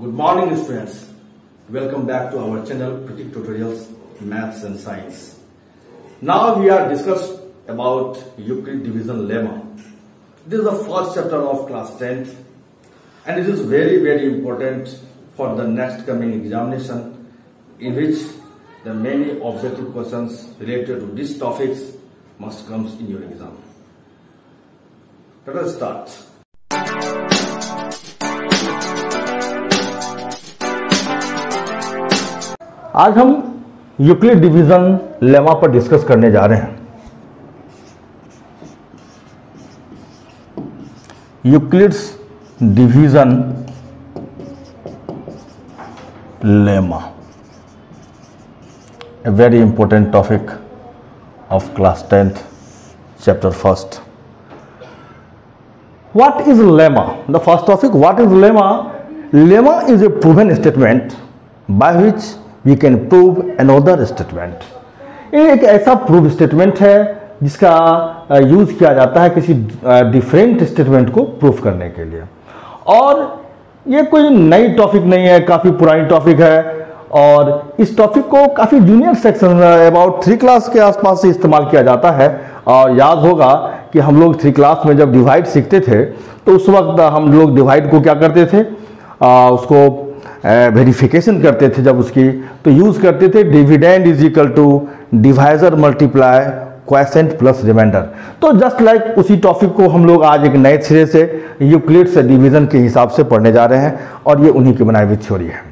Good morning students. Welcome back to our channel Pratik Tutorials Maths and Science. Now we are discussed about Euclid division lemma. This is the first chapter of class 10th and it is very very important for the next coming examination in which the many objective questions related to these topics must comes in your exam. Let us start. आज हम Euclid division lemma पर discuss करने जा रहे हैं। Euclid's division lemma a very important topic of class tenth chapter first what is lemma the first topic what is lemma lemma is a proven statement by which we can prove another statement ये एक ऐसा prove statement है जिसका use किया जाता है किसी different statement को प्रूफ करने के लिए। और ये कोई नई टॉपिक नहीं है काफ़ी पुरानी टॉपिक है। और इस टॉपिक को काफ़ी junior section about three class के आसपास से इस्तेमाल किया जाता है। और याद होगा कि हम लोग थ्री क्लास में जब डिवाइड सीखते थे तो उस वक्त हम लोग डिवाइड को क्या करते थे? आ, उसको वेरिफिकेशन करते थे जब उसकी तो यूज़ करते थे dividend is equal to divisor multiply quotient plus remainder तो जस्ट लाइक like उसी टॉपिक को हम लोग आज एक नए सिरे से यूक्लिड से डिवीज़न के हिसाब से पढ़ने जा रहे हैं और ये उन्हीं की बनाई हुई थ्योरी है।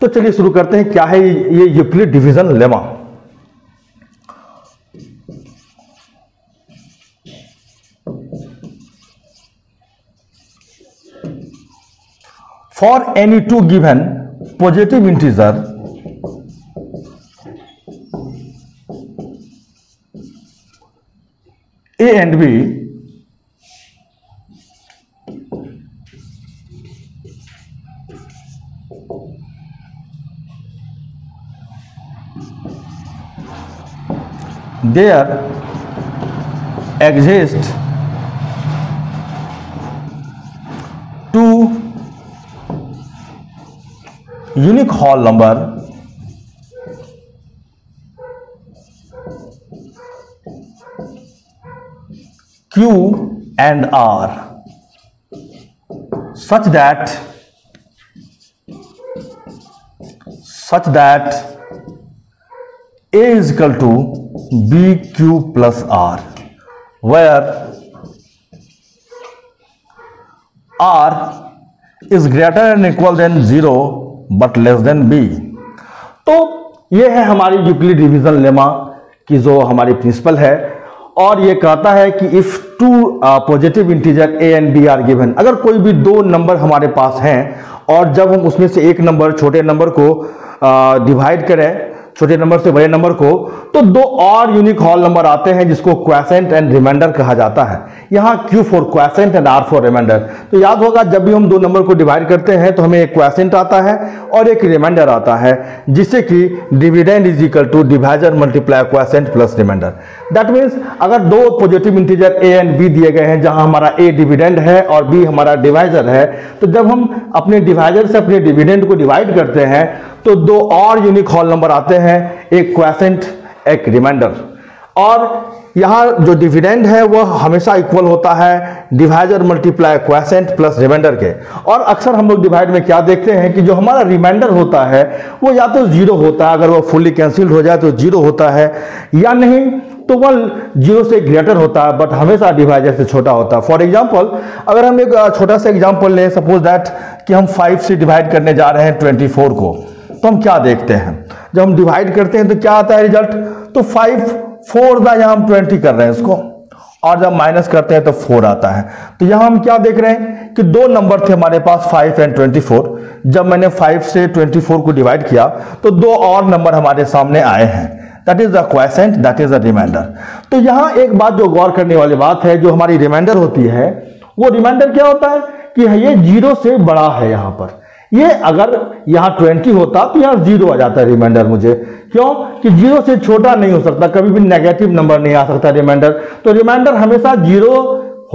तो चलिए शुरू करते हैं, क्या है ये Euclid division lemma for any two given positive integer a and b there exist unique Hall number q and r such that such that a is equal to bq plus r where r is greater than equal than 0 but less than b तो ये है हमारी Euclid division lemma की जो हमारी principal है। और ये कहता है कि if two positive integer a and b are given अगर कोई भी दो नंबर हमारे पास हैं और जब हम उसमें से एक नंबर छोटे नंबर को डिवाइड uh, करें छोटे नंबर से बड़े नंबर को तो दो और यूनिक हॉल नंबर आते हैं जिसको क्वेसेंट एंड रिमाइंडर कहा जाता है। यहाँ q for quotient and r for remainder तो याद होगा, जब भी हम दो नंबर को डिवाइड करते हैं तो हमें एक क्वेसेंट आता है और एक रिमाइंडर आता है, जिससे कि dividend is equal to divisor multiply quotient plus remainder that means अगर दो positive integer a and b दिए गए हैं, जहाँ हमारा ए डिविडेंड है और बी हमारा डिवाइजर है तो जब हम अपने डिवाइजर से अपने डिविडेंड को डिवाइड करते हैं तो दो और यूनिक हॉल नंबर आते हैं, एक क्वेसेंट एक रिमाइंडर और यहाँ जो डिविडेंड है, वह हमेशा इक्वल होता है divisor multiply quotient plus remainder के. और अक्सर हम लोग डिवाइड में क्या देखते हैं कि जो हमारा रिमाइंडर होता है, वो या तो ज़ीरो होता है, अगर वो फुल्ली कैंसिल्ड हो जाए तो ज़ीरो होता है, या नहीं तो वह ज़ीरो से ग्रेटर होता है बट हमेशा डिवाइजर से छोटा होता है. फॉर एग्ज़ाम्पल अगर हम एक छोटा सा एग्ज़ाम्पल लें सपोज़ दैट कि हम फाइव से डिवाइड करने जा रहे हैं ट्वेंटी को. तो हम क्या देखते हैं? जब हम डिवाइड करते हैं तो क्या आता है रिज़ल्ट तो फाइव फोर दा यहाँ हम ट्वेंटी कर रहे हैं इसको। और जब माइनस करते हैं तो फोर आता है। तो यहाँ हम क्या देख रहे हैं कि दो नंबर थे हमारे पास फाइव एंड ट्वेंटी फोर जब मैंने फाइव से ट्वेंटी फोर को डिवाइड किया तो दो और नंबर हमारे सामने आए हैं। That is the quotient that is the remainder तो यहाँ एक बात जो गौर करने वाली बात है, जो हमारी रिमाइंडर होती है, वो रिमाइंडर क्या होता है? कि ये ज़ीरो से बड़ा है यहाँ पर। ये अगर यहाँ 20 होता तो यहाँ ज़ीरो आ जाता रिमाइंडर मुझे। क्यों? कि ज़ीरो से छोटा नहीं हो सकता, कभी भी नेगेटिव नंबर नहीं आ सकता रिमाइंडर। तो रिमाइंडर हमेशा ज़ीरो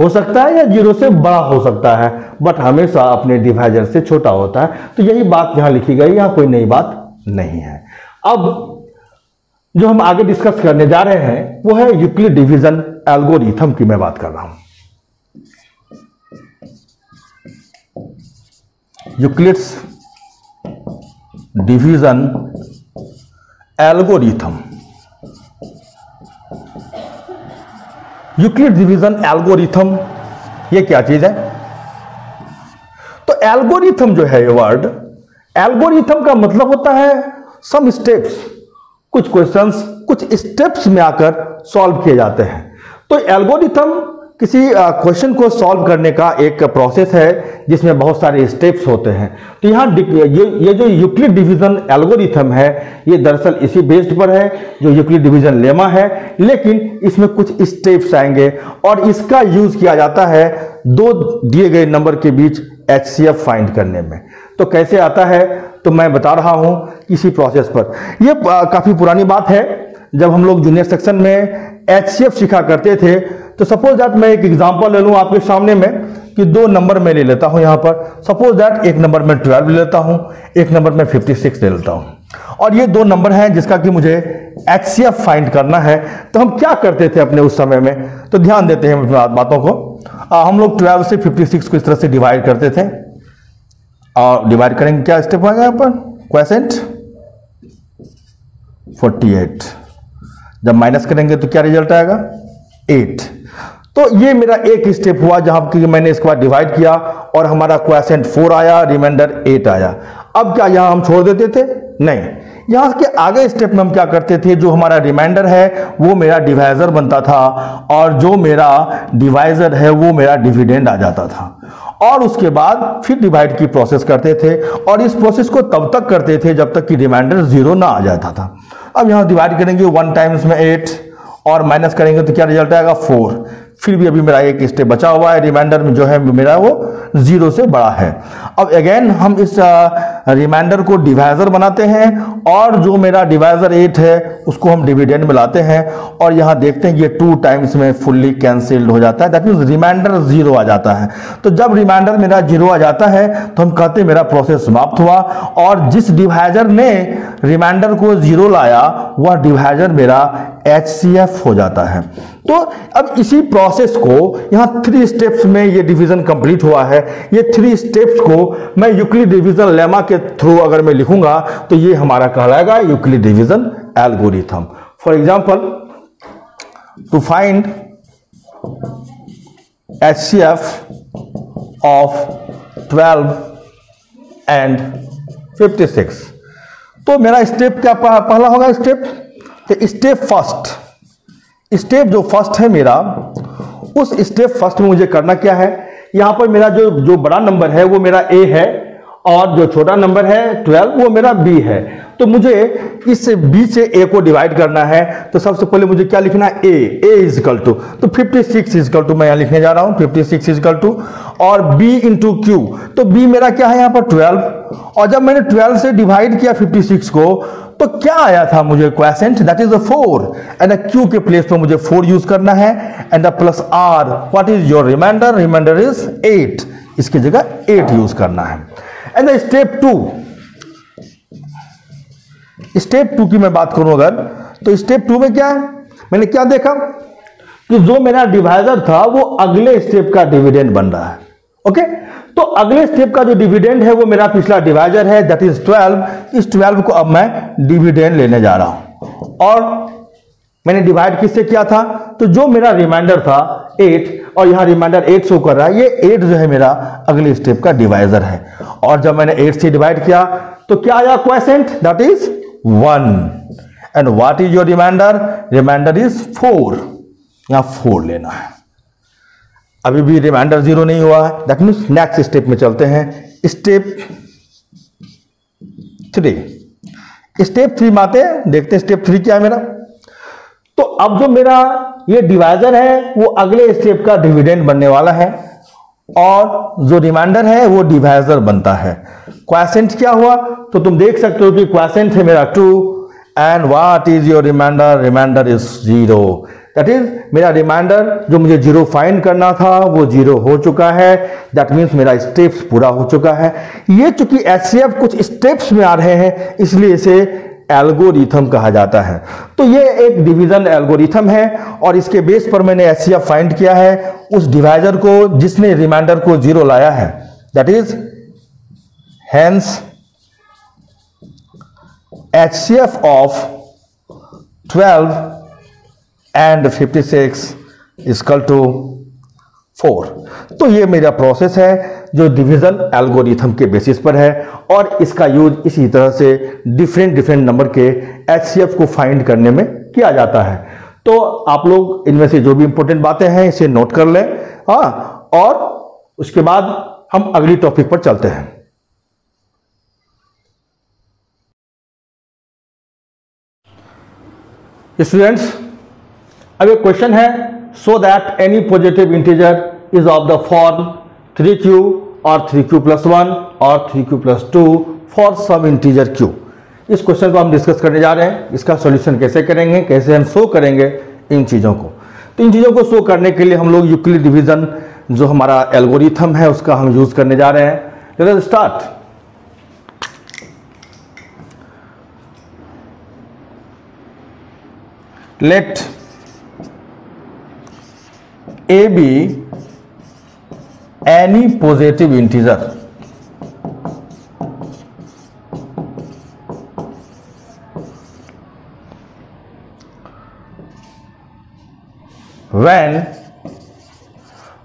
हो सकता है या ज़ीरो से बड़ा हो सकता है बट हमेशा अपने डिवाइजर से छोटा होता है। तो यही बात यहाँ लिखी गई, यहाँ कोई नई बात नहीं है। अब जो हम आगे डिस्कस करने जा रहे हैं, वो है यूक्लिड डिवीज़न एल्गोरिथम की मैं बात कर रहा हूँ। Euclid's division algorithm. Euclid division algorithm, ये क्या चीज़ है? तो एल्गोरिथम जो है ये वर्ड, एल्गोरिथम का मतलब होता है सम स्टेप्स कुछ क्वेश्चंस कुछ स्टेप्स में आकर सॉल्व किए जाते हैं। तो एल्गोरिथम किसी क्वेश्चन को सॉल्व करने का एक प्रोसेस है, जिसमें बहुत सारे स्टेप्स होते हैं। तो यहाँ ये ये जो यूक्लिड डिवीज़न एल्गोरिथम है, ये दरअसल इसी बेस्ड पर है, जो यूक्लिड डिवीज़न लेमा है। लेकिन इसमें कुछ स्टेप्स आएँगे, और इसका यूज़ किया जाता है दो दिए गए नंबर के बीच एच सी एफ़ फाइंड करने में। तो कैसे आता है? तो मैं बता रहा हूँ किसी प्रोसेस पर। यह काफ़ी पुरानी बात है। जब हम लोग जूनियर सेक्शन में एच सी एफ़ सीखा करते थे। तो सपोज़ दैट मैं एक एग्जांपल ले लूँ आपके सामने में कि दो नंबर मैं ले लेता हूँ यहाँ पर। सपोज़ दैट एक नंबर में 12 ले लेता हूँ एक नंबर में 56 ले लेता हूँ। और ये दो नंबर हैं जिसका कि मुझे एच फाइंड करना है। तो हम क्या करते थे अपने उस समय में? तो ध्यान देते हैं बातों को। आ, हम लोग 12 से 56 को इस तरह से डिवाइड करते थे। और डिवाइड करेंगे क्या स्टेप आएगा यहाँ पर? क्वेसेंट 48 जब माइनस करेंगे तो क्या रिज़ल्ट आएगा? एट तो ये मेरा एक स्टेप हुआ जहाँ कि मैंने इसके बाद डिवाइड किया और हमारा क्वेश्चन फोर आया रिमाइंडर एट आया। अब क्या यहाँ हम छोड़ देते थे? नहीं। यहाँ के आगे स्टेप में हम क्या करते थे? जो हमारा रिमाइंडर है, वो मेरा डिवाइजर बनता था और जो मेरा डिवाइजर है, वो मेरा डिविडेंड आ जाता था। और उसके बाद फिर डिवाइड की प्रोसेस करते थे और इस प्रोसेस को तब तक करते थे जब तक कि रिमाइंडर ज़ीरो ना आ जाता था। अब यहाँ डिवाइड करेंगे वन टाइम्स में एट और माइनस करेंगे तो क्या रिज़ल्ट आएगा? फोर फिर भी अभी मेरा एक स्टेप बचा हुआ है रिमाइंडर में जो है मेरा वो ज़ीरो से बड़ा है। अब अगेन हम इस रिमाइंडर को डिवाइजर बनाते हैं और जो मेरा डिवाइजर एट है, उसको हम डिविडेंड में लाते हैं और यहाँ देखते हैं ये टू टाइम्स में फुल्ली कैंसिल्ड हो जाता है। दैट मीन रिमाइंडर ज़ीरो आ जाता है। तो जब रिमाइंडर मेरा ज़ीरो आ जाता है तो हम कहते हैं मेरा प्रोसेस समाप्त हुआ और जिस डिवाइजर ने रिमाइंडर को ज़ीरो लाया, वह डिवाइजर मेरा HCF हो जाता है। तो अब इसी प्रोसेस को यहाँ थ्री स्टेप्स में ये डिवीज़न कंप्लीट हुआ है। ये थ्री स्टेप्स को मैं यूक्लिड डिवीज़न लेमा के थ्रू अगर मैं लिखूँगा तो ये हमारा कहलाएगा Euclid division algorithm for example to find H C F of 12 and 56 तो मेरा स्टेप क्या पहला होगा स्टेप स्टेप फ़र्स्ट स्टेप जो फ़र्स्ट है मेरा, उस स्टेप फ़र्स्ट में मुझे करना क्या है? यहाँ पर मेरा जो जो बड़ा नंबर है, वो मेरा ए है और जो छोटा नंबर है ट्वेल्व वो मेरा बी है। तो मुझे इस बी से ए को डिवाइड करना है। तो सबसे पहले मुझे क्या लिखना है? ए ए इजकल टू तो 56 सिक्स इजकल टू मैं यहाँ लिखने जा रहा हूँ 56 सिक्स इजकल टू और बी इंटू क्यू तो बी मेरा क्या है यहाँ पर? 12 और जब मैंने 12 से डिवाइड किया 56 को तो क्या आया था मुझे question that is a four and q के प्लेस पर मुझे फोर यूज़ करना है. And a plus r what is your remainder remainder is eight इसकी जगह एट यूज़ करना है. And step two step two की मैं बात करूँ अगर तो स्टेप टू में क्या है? मैंने क्या देखा? कि जो मेरा डिवाइजर था, वो अगले स्टेप का डिविडेंड बन रहा है. Okay okay? तो अगले स्टेप का जो डिविडेंड है, वो मेरा पिछला डिवाइजर है दैट इज़ 12 इस 12 को अब मैं डिविडेंड लेने जा रहा हूँ। और मैंने डिवाइड किससे किया था? तो जो मेरा रिमाइंडर था 8 और यहाँ रिमाइंडर 8 शो कर रहा है, ये 8 जो है मेरा अगले स्टेप का डिवाइजर है। और जब मैंने 8 से डिवाइड किया तो क्या आया question that is 1 and what is your remainder remainder is 4 यहाँ 4 लेना है। अभी भी रिमाइंडर ज़ीरो नहीं हुआ है। दैट मीन नेक्स्ट स्टेप में चलते हैं। स्टेप थ्री स्टेप थ्री में आते हैं। देखते हैं स्टेप थ्री क्या है मेरा। तो अब जो मेरा ये डिवाइजर है, वो अगले स्टेप का डिविडेंड बनने वाला है। और जो रिमाइंडर है, वो डिवाइजर बनता है। क्वेश्चन क्या हुआ? तो तुम देख सकते हो कि क्वेश्चन है मेरा two and what is your remainder remainder is zero that is मेरा रिमाइंडर जो मुझे ज़ीरो फाइंड करना था, वो ज़ीरो हो चुका है। दैट मीन्स मेरा स्टेप्स पूरा हो चुका है। ये चूँकि HCF कुछ स्टेप्स में आ रहे हैं, इसलिए इसे एल्गोरिथम कहा जाता है। तो ये एक डिवीज़न एल्गोरिथम है, और इसके बेस पर मैंने एच फाइंड किया है। उस डिवाइजर को, जिसने रिमाइंडर को ज़ीरो लाया है। That is hence HCF of 12 and 56 is equal to 4 तो ये मेरा प्रोसेस है जो डिवीज़न एल्गोरिथम के बेसिस पर है और इसका यूज़ इसी तरह से डिफरेंट डिफरेंट नंबर के एचसीएफ को फाइंड करने में किया जाता है। तो आप लोग इनमें से जो भी इंपॉर्टेंट बातें हैं, इसे नोट कर लें। हाँ और उसके बाद हम अगली टॉपिक पर चलते हैं। स्टूडेंट्स अब एक क्वेश्चन है so that any positive integer is of the form three q और थ्री क्यू प्लस वन और three q plus two for some integer q इस क्वेश्चन को हम डिस्कस करने जा रहे हैं, इसका सॉल्यूशन कैसे करेंगे, कैसे हम शो करेंगे इन चीज़ों को। तो इन चीज़ों को शो करने के लिए हम लोग यूक्लिड डिवीज़न जो हमारा एल्गोरिथम है, उसका हम यूज़ करने जा रहे हैं। Let start let a b any positive integer when,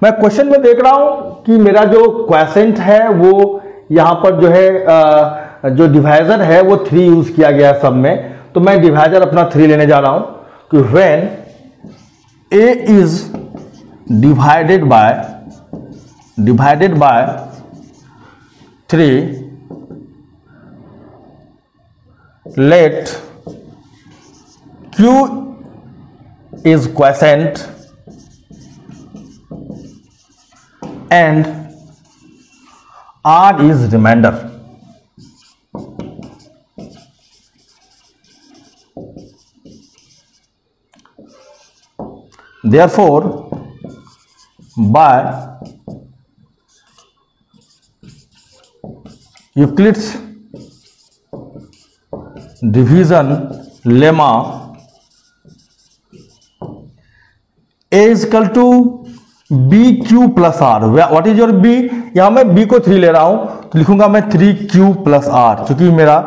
मैं क्वेश्चन में देख रहा हूँ कि मेरा जो क्वेश्चन है, वो यहाँ पर जो है जो डिवाइजर है, वो थ्री यूज़ किया गया है सब में। तो मैं डिवाइजर अपना थ्री लेने जा रहा हूँ कि when a is divided by divided by 3 let q is quotient and r is remainder. Therefore by Euclid's division, lemma, a is equal b q plus r what is your b यहाँ मैं B को three ले रहा हूँ तो लिखूँगा मैं three Q plus are क्योंकि मेरा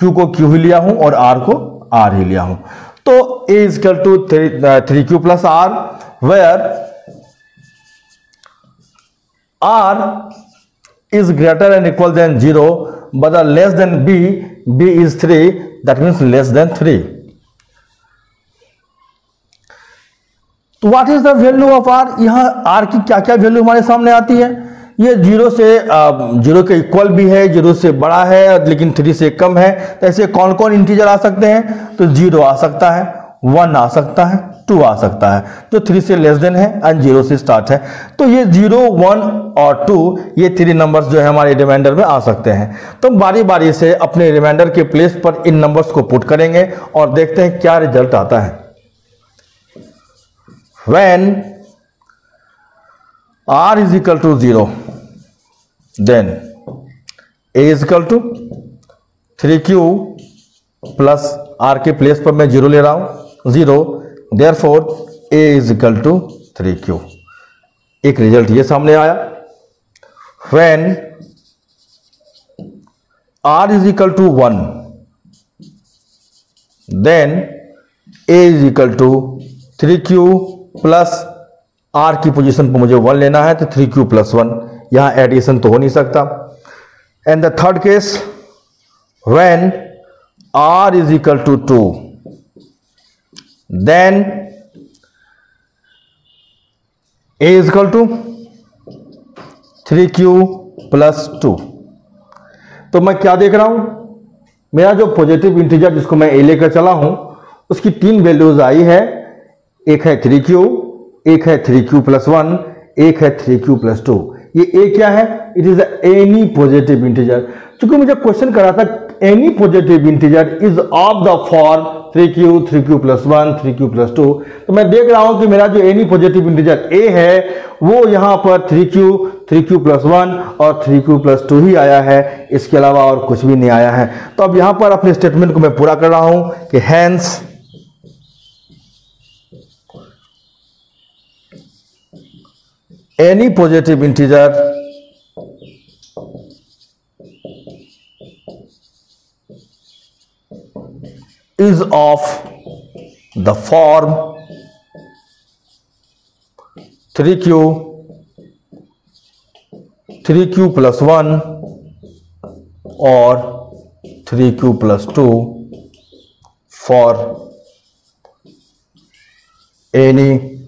क्यू को क्यू ही लिया हूँ और आर को आर ही लिया हूँ। तो a is equal to three three q plus r where r is greater and equal than zero but less than b b is three that means less than three तो what is the value of r यहाँ are की क्या क्या value हमारे सामने आती है? ये ज़ीरो से ज़ीरो के इक्वल भी है ज़ीरो से बड़ा है, लेकिन थ्री से कम है तो ऐसे कौन कौन इंटीजर आ सकते हैं? तो ज़ीरो आ सकता है। वन आ सकता है, टू आ सकता है। जो थ्री से लेस देन है एंड ज़ीरो से स्टार्ट है। तो ये ज़ीरो वन और टू ये थ्री नंबर्स जो है हमारे रिमाइंडर में आ सकते हैं। तो बारी बारी से अपने रिमाइंडर के प्लेस पर इन नंबर्स को पुट करेंगे और देखते हैं क्या रिज़ल्ट आता है। When r is equal to 0 then a is equal to 3q plus r के प्लेस पर मैं ज़ीरो ले रहा हूँ। Zero therefore a is equal to three q एक रिज़ल्ट ये सामने आया। When r is is equal to 1 then a is equal to 3q plus r की पोजीशन पर मुझे वन लेना है तो थ्री क्यू प्लस वन यहाँ एडिशन तो हो नहीं सकता। And the third case when r is equal to two a is equal to three q plus two तो मैं क्या देख रहा हूँ? मेरा जो पॉजिटिव इंटीजर जिसको मैं ए लेकर चला हूँ, उसकी तीन वैल्यूज़ आई है। एक है थ्री क्यू एक है थ्री क्यू प्लस वन एक है थ्री क्यू प्लस टू ये ए क्या है? It is any positive integer क्योंकि मुझे क्वेश्चन करा था any positive integer is of the form three q three q plus one three q plus two तो मैं देख रहा हूँ कि मेरा जो एनी पॉजिटिव इंटीजर ए है, वो यहाँ पर three q three q plus one और थ्री क्यू प्लस टू ही आया है। इसके अलावा और कुछ भी नहीं आया है। तो अब यहाँ पर अपने स्टेटमेंट को मैं पूरा कर रहा हूँ कि hence any positive integer is of the form 3q 3q plus 1 or 3q plus 2 for any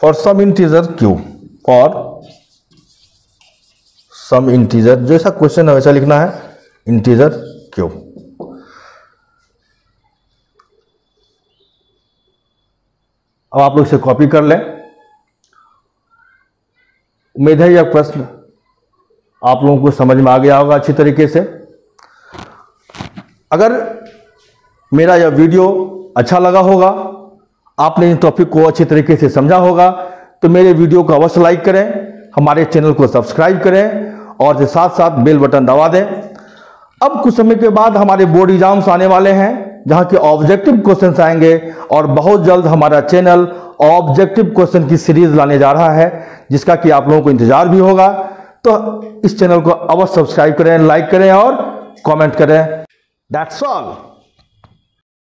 for some integer q for some integer जैसा क्वेश्चन है वैसा लिखना है इंटीजर क्यू अब आप लोग इसे कॉपी कर लें। उम्मीद है यह प्रश्न आप लोगों को समझ में आ गया होगा अच्छी तरीके से। अगर मेरा यह वीडियो अच्छा लगा होगा, आपने इन टॉपिक को अच्छी तरीके से समझा होगा तो मेरे वीडियो को अवश्य लाइक करें, हमारे चैनल को सब्सक्राइब करें और साथ साथ बेल बटन दबा दें। अब कुछ समय के बाद हमारे बोर्ड एग्ज़ाम्स आने वाले हैं। जहाँ के ऑब्जेक्टिव क्वेश्चन आएँगे और बहुत जल्द हमारा चैनल ऑब्जेक्टिव क्वेश्चन की सीरीज़ लाने जा रहा है, जिसका कि आप लोगों को इंतज़ार भी होगा। तो इस चैनल को अवश्य सब्सक्राइब करें लाइक करें और कमेंट करें। That's all